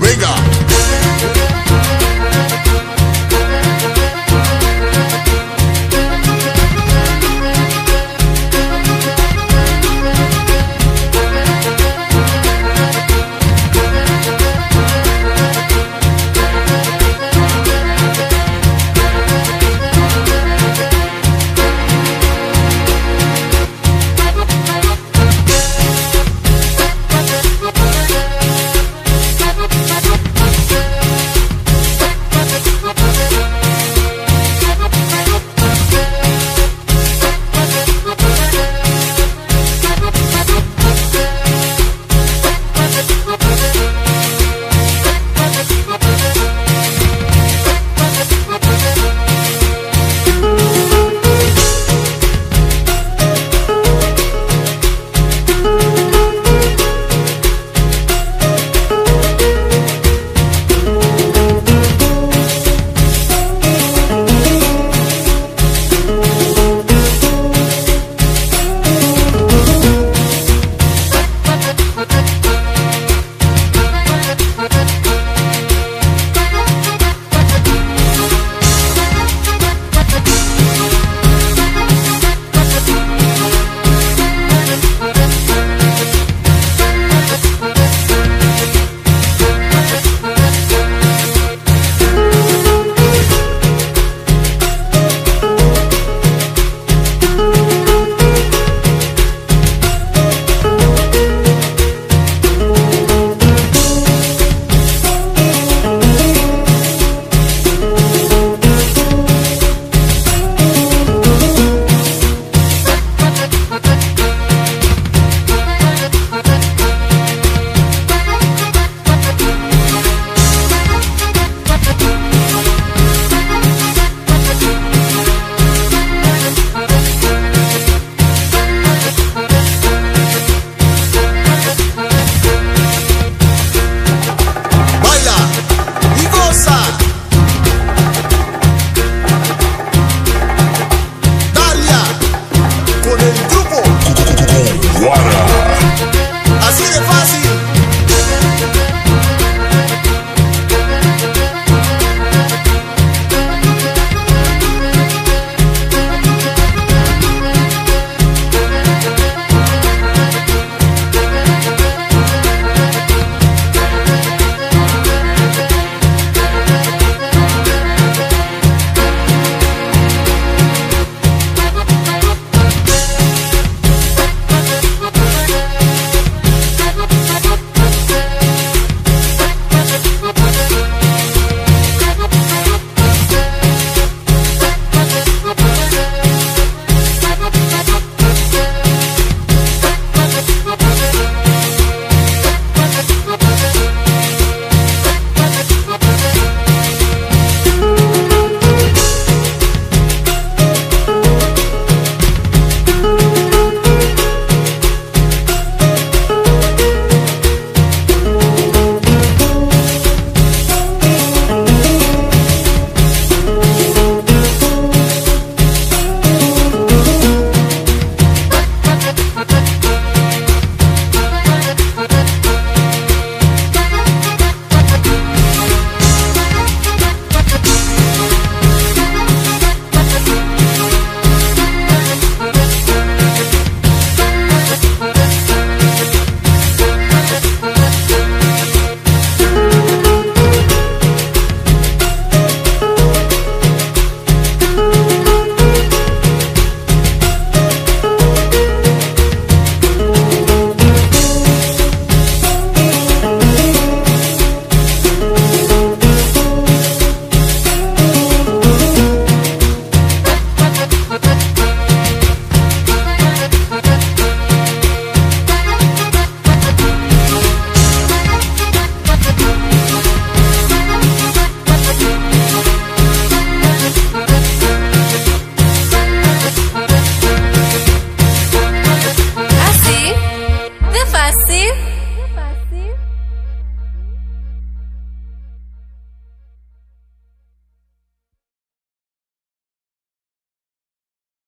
Ringer.